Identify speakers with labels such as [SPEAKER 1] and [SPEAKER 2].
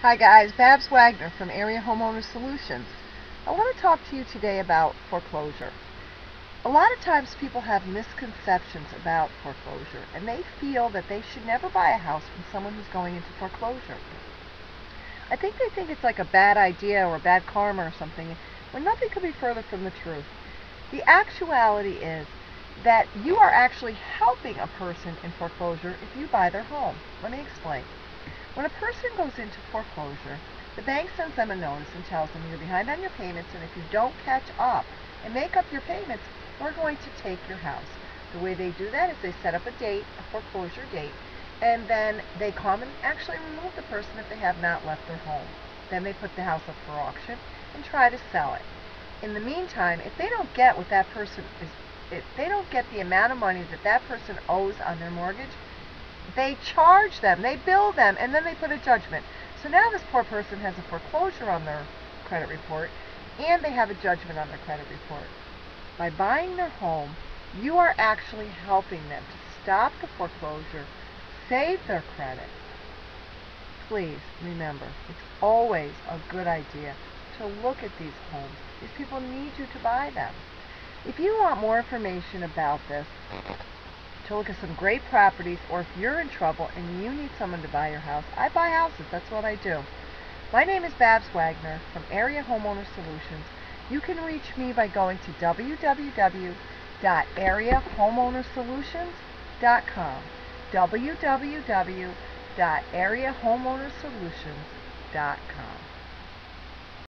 [SPEAKER 1] Hi guys, Babs Wagner from Area Homeowner Solutions. I want to talk to you today about foreclosure. A lot of times people have misconceptions about foreclosure and they feel that they should never buy a house from someone who's going into foreclosure. I think they think it's like a bad idea or bad karma or something when nothing could be further from the truth. The actuality is that you are actually helping a person in foreclosure if you buy their home. Let me explain. When a person goes into foreclosure, the bank sends them a notice and tells them you're behind on your payments and if you don't catch up and make up your payments, we're going to take your house. The way they do that is they set up a date, a foreclosure date, and then they come and actually remove the person if they have not left their home. Then they put the house up for auction and try to sell it. In the meantime, if they don't get what that person is if they don't get the amount of money that that person owes on their mortgage, they charge them, they bill them, and then they put a judgment. So now this poor person has a foreclosure on their credit report, and they have a judgment on their credit report. By buying their home, you are actually helping them to stop the foreclosure, save their credit. Please remember, it's always a good idea to look at these homes. These people need you to buy them. If you want more information about this, to look at some great properties, or if you're in trouble and you need someone to buy your house, I buy houses. That's what I do. My name is Babs Wagner from Area Homeowner Solutions. You can reach me by going to www.areahomeownersolutions.com www.areahomeownersolutions.com